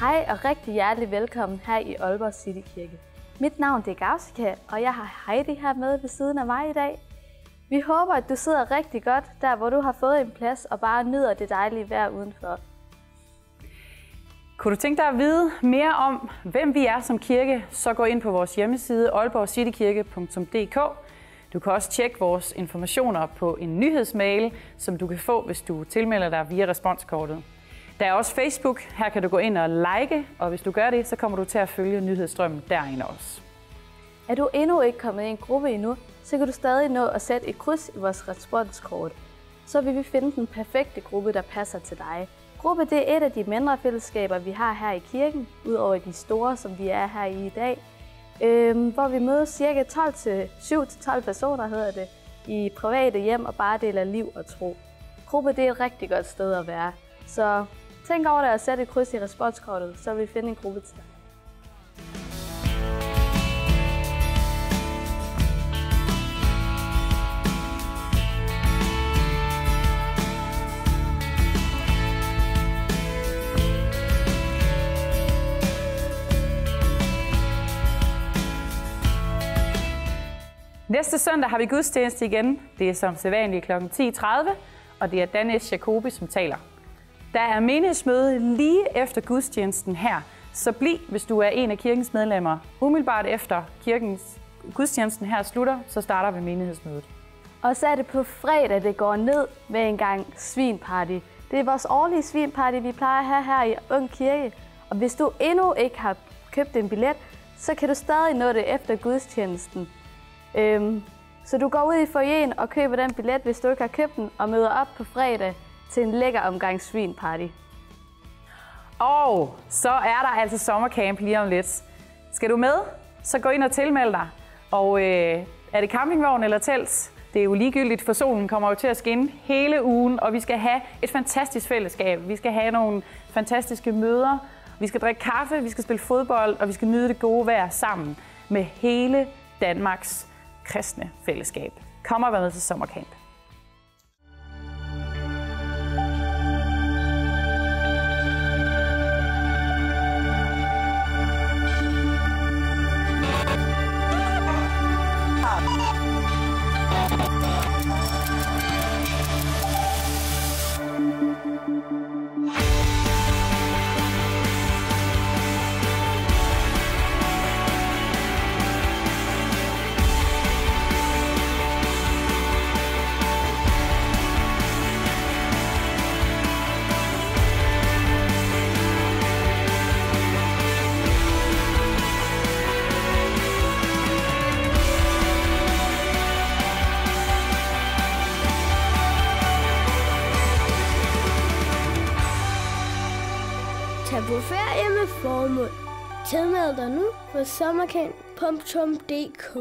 Hej og rigtig hjertelig velkommen her i Aalborg City Kirke. Mit navn det er Gavsika, og jeg har Heidi her med ved siden af mig i dag. Vi håber, at du sidder rigtig godt der, hvor du har fået en plads og bare nyder det dejlige vejr udenfor. Kunne du tænke dig at vide mere om, hvem vi er som kirke, så gå ind på vores hjemmeside aalborgcitykirke.dk. Du kan også tjekke vores informationer på en nyhedsmail, som du kan få, hvis du tilmelder dig via responskortet. Der er også Facebook. Her kan du gå ind og like, og hvis du gør det, så kommer du til at følge nyhedsstrømmen derinde også. Er du endnu ikke kommet i en gruppe endnu, så kan du stadig nå at sætte et kryds i vores responskort. Så vil vi finde den perfekte gruppe, der passer til dig. Gruppe det er et af de mindre fællesskaber, vi har her i kirken, udover de store, som vi er her i i dag. Øhm, hvor vi mødes cirka 12-7-12 personer, hedder det, i private hjem og bare deler liv og tro. Gruppe det er et rigtig godt sted at være. Så tænk over det og sæt et kryds i responskortet, så vil vi finde en gruppe til dig. Næste søndag har vi gudstjeneste igen. Det er som sædvanligt kl. 10.30, og det er Danis Jacobi, som taler. Der er menighedsmøde lige efter gudstjenesten her, så bliv, hvis du er en af kirkens medlemmer. Umiddelbart efter kirkens gudstjenesten her slutter, så starter vi menighedsmødet. Og så er det på fredag, det går ned med en gang svinparty. Det er vores årlige svinparty, vi plejer at have her i Ung Kirke. Og hvis du endnu ikke har købt en billet, så kan du stadig nå det efter gudstjenesten. Øhm, så du går ud i forjen og køber den billet, hvis du ikke har købt den, og møder op på fredag til en lækker omgang svinparty. Og så er der altså sommercamp lige om lidt. Skal du med, så gå ind og tilmeld dig. Og øh, er det campingvogn eller telt? Det er jo ligegyldigt, for solen kommer jo til at skinne hele ugen, og vi skal have et fantastisk fællesskab. Vi skal have nogle fantastiske møder. Vi skal drikke kaffe, vi skal spille fodbold, og vi skal nyde det gode vejr sammen med hele Danmarks kristne fællesskab. Kom og vær med til sommercamp. På ferie med formål. Tilmeld dig nu på sommerkamp.dk